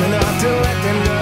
and not to let them go.